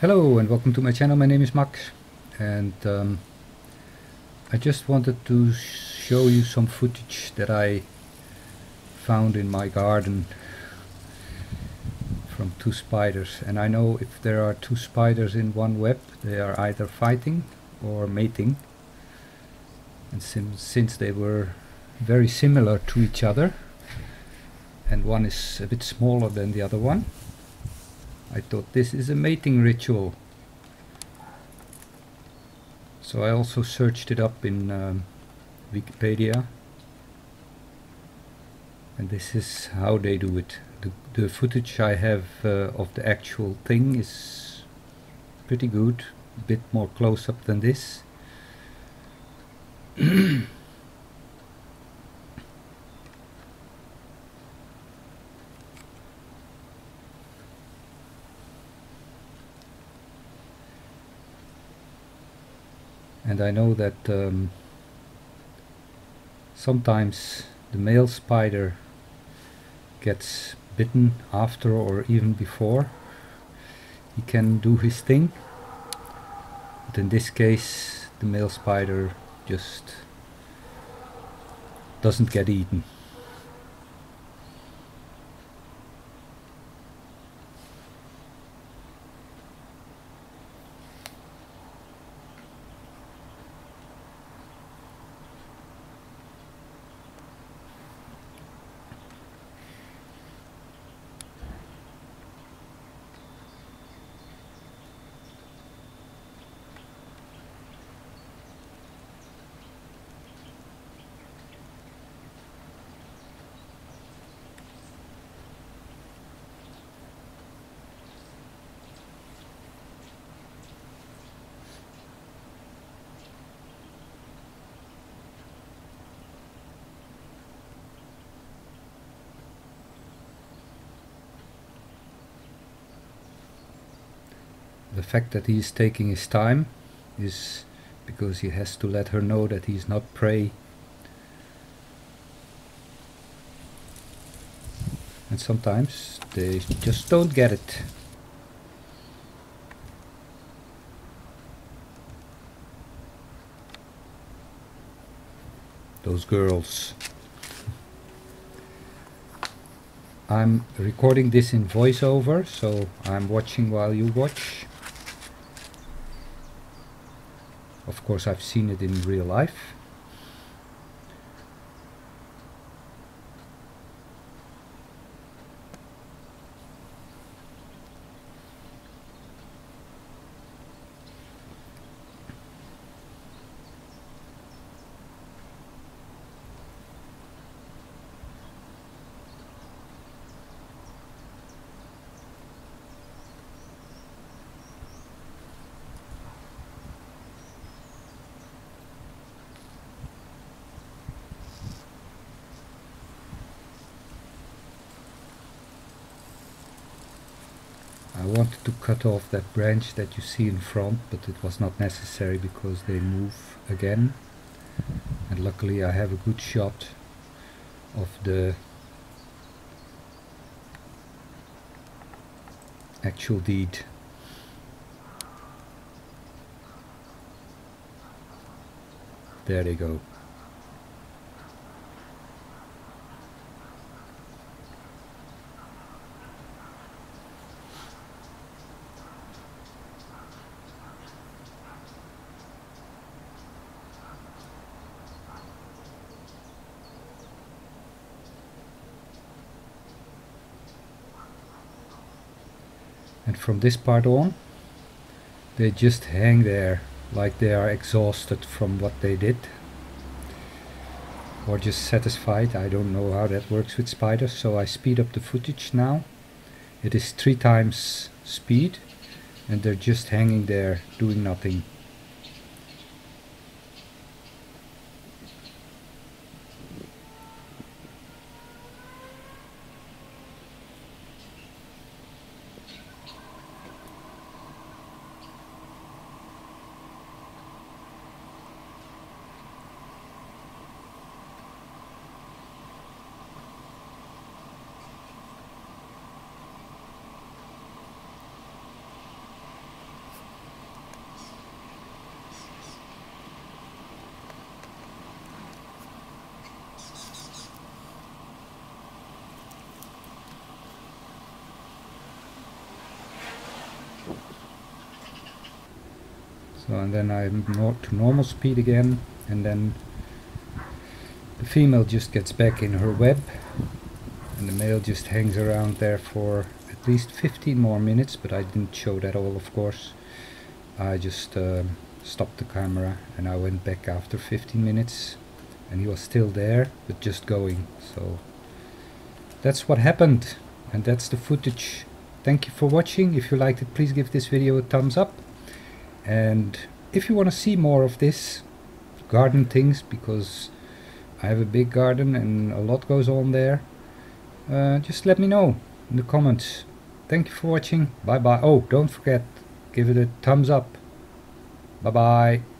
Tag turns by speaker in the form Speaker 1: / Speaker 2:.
Speaker 1: Hello and welcome to my channel. My name is Max and um, I just wanted to show you some footage that I found in my garden from two spiders and I know if there are two spiders in one web they are either fighting or mating and since they were very similar to each other and one is a bit smaller than the other one I thought this is a mating ritual. So I also searched it up in um, Wikipedia and this is how they do it. The, the footage I have uh, of the actual thing is pretty good, a bit more close up than this. and I know that um, sometimes the male spider gets bitten after or even before. He can do his thing. But in this case the male spider just doesn't get eaten the fact that he is taking his time is because he has to let her know that he's not prey. And sometimes they just don't get it. Those girls. I'm recording this in voiceover so I'm watching while you watch Of course I've seen it in real life. I wanted to cut off that branch that you see in front but it was not necessary because they move again. And luckily I have a good shot of the actual deed. There they go and from this part on they just hang there like they are exhausted from what they did. Or just satisfied. I don't know how that works with spiders. So I speed up the footage now. It is three times speed. And they're just hanging there doing nothing So and then I'm to normal speed again and then the female just gets back in her web and the male just hangs around there for at least 15 more minutes but I didn't show that all of course. I just um, stopped the camera and I went back after 15 minutes and he was still there but just going. So that's what happened and that's the footage. Thank you for watching. If you liked it please give this video a thumbs up and if you want to see more of this garden things because I have a big garden and a lot goes on there uh, just let me know in the comments. Thank you for watching. Bye bye oh don't forget give it a thumbs up. Bye bye